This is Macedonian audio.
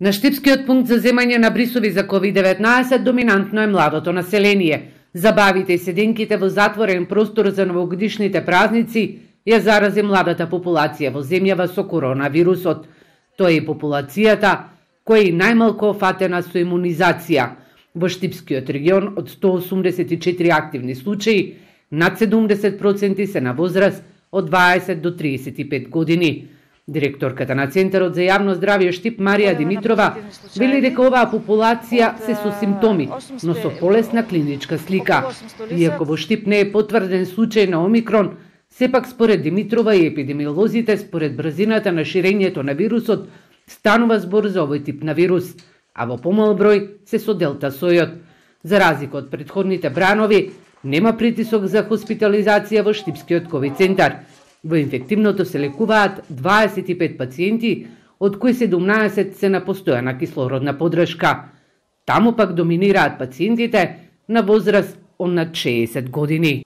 На Штипскиот пункт за земање на брисови за COVID-19 доминантно е младото население. Забавите и седенките во затворен простор за новогодишните празници ја зарази младата популација во земјава со коронавирусот. Тоа е популацијата која е најмалку офатена со имунизација. Во Штипскиот регион од 184 активни случаи, над 70% се на возраст од 20 до 35 години. Директорката на Центарот за јавно здравје Штип Марија Димитрова вели дека оваа популација се со симптоми, но со полесна клиничка слика. Иако во Штип не е потврден случај на Омикрон, сепак според Димитрова и епидемиолозите според брзината на ширењето на вирусот станува збор за овој тип на вирус, а во помал број се со делта сојот. За разлика од предходните бранови, нема притисок за хоспитализација во Штипскиот ковид центар – Во инфективното се лекуваат 25 пациенти, од кои 17 се на постојана кислородна подршка. Таму пак доминираат пациентите на возраст од над 60 години.